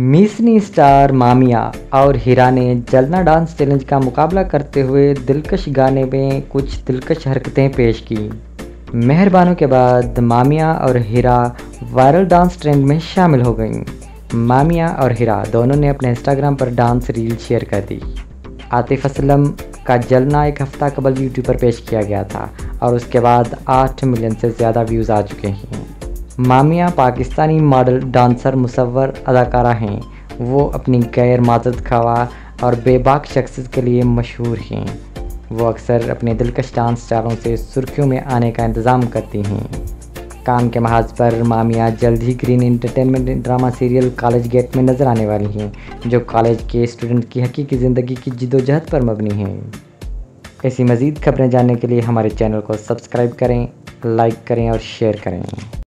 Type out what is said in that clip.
Pakistani star Mamiya और हीरा ने जलना डांस चैलेंज का मुकाबला करते हुए दिलकश गाने में कुछ दिलकश हरकतें पेश की। मेहरबानों के बाद मामिया और हीरा वायरल डांस ट्रेंड में शामिल हो गईं। मामिया और हीरा दोनों ने अपने इंस्टाग्राम पर डांस रील शेयर कर दी। आतिफ असलम का जलना एक हफ़्ता कबल यूट्यूब पर पेश किया गया था और उसके बाद आठ मिलियन से ज़्यादा व्यूज़ आ चुके हैं। मामिया पाकिस्तानी मॉडल, डांसर मुसवर अदाकारा हैं। वो अपनी गैर माजद खवा और बेबाक शख्सियत के लिए मशहूर हैं। वो अक्सर अपने दिलकश डांस चालों से सुर्खियों में आने का इंतज़ाम करती हैं। काम के महाज पर मामिया जल्द ही Green Entertainment drama serial College Gate में नज़र आने वाली हैं, जो कॉलेज के स्टूडेंट की हकीकी ज़िंदगी की जिदोजहद पर मबनी हैं। ऐसी मज़ीद खबरें जानने के लिए हमारे चैनल को सब्सक्राइब करें, लाइक करें और शेयर करें।